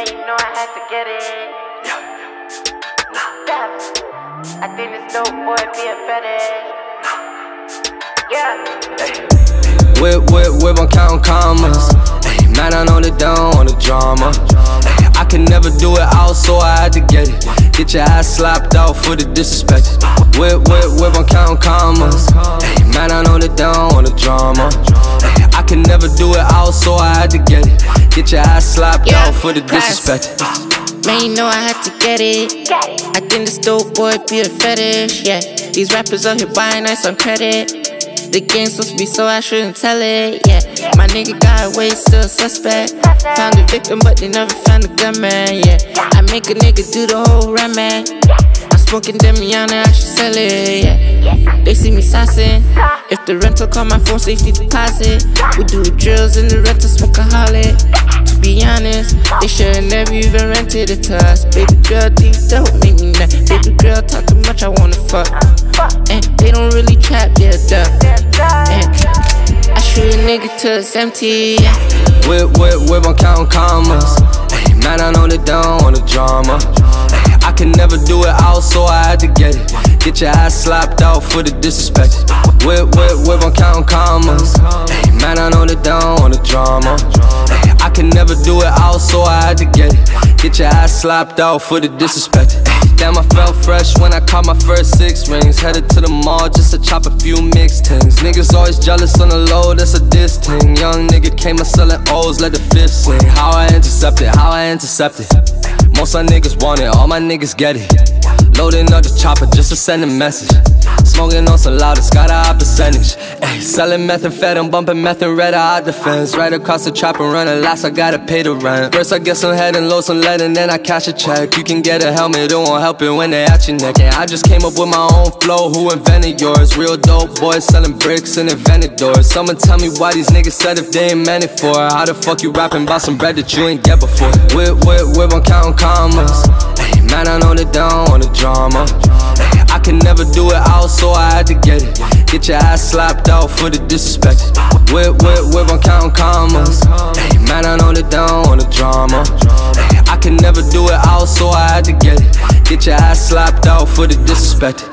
you know I had to get it. Yeah. I think this dope boy be a fetish. Yeah. Whip, whip, whip, I'm counting commas. Ay, man, I know they don't want the drama. I can never do it out, so I had to get it. Get your ass slapped out for the disrespect. Whip, whip, whip, I'm counting commas. Ay, man, I know they don't want the drama. I can never do it out, so I had to get it. Get your ass slapped Yeah, out for the class. disrespect. Man, you know I had to get it. I think this dope boy be a fetish. Yeah, these rappers out here buying nice on credit. The game's supposed to be so I shouldn't tell it. Yeah, my nigga got away, still a suspect. Found the victim, but they never found the gunman. Yeah, I make a nigga do the whole run, man. I'm smoking Demiana, I should sell it. Yeah, they see me sassing. If the rental call my phone, safety deposit. We do drills in the rental, smoke a holly. Be honest, they should've never even rented it to us. Baby girl, deep down make me nut. Baby girl, talk too much, I wanna fuck. And they don't really trap, they're. And I shoot a nigga till it's empty. Whip, whip, whip, I'm counting commas. Man, I know they don't want the drama. I can never do it out, so I had to get it. Get your ass slapped out for the disrespect. Whip, whip, whip, I'm counting commas. Never do it out, so I had to get it. Get your ass slapped out for the disrespect. Damn, I felt fresh when I caught my first six rings. Headed to the mall just to chop a few mixed things. Niggas always jealous on the low, that's a diss thing. Young nigga came up selling O's, let the fifth sing. How I intercept it, how I intercept it. Most of niggas want it, all my niggas get it. Loading up the chopper just to send a message. Smoking on some loudest, got a high percentage. Ay, selling meth and fed, I'm bumping meth and red eye defense. Right across the trap and running last, I gotta pay the rent. First I get some head and load some lead and then I cash a check. You can get a helmet, it won't help it when they at your neck. Yeah, I just came up with my own flow, who invented yours? Real dope boys selling bricks and invented doors. Someone tell me why these niggas said if they ain't meant it for. How the fuck you rapping about some bread that you ain't get before? Whip, whip, whip, I'm counting commas. Ay, man, I know they don't drama. Eh, I can never do it out, so I had to get it. Get your ass slapped out for the disrespect. Whip, whip, whip, I'm counting commas. Eh, man, I know they don't want the drama. Eh, I can never do it out, so I had to get it. Get your ass slapped out for the disrespect.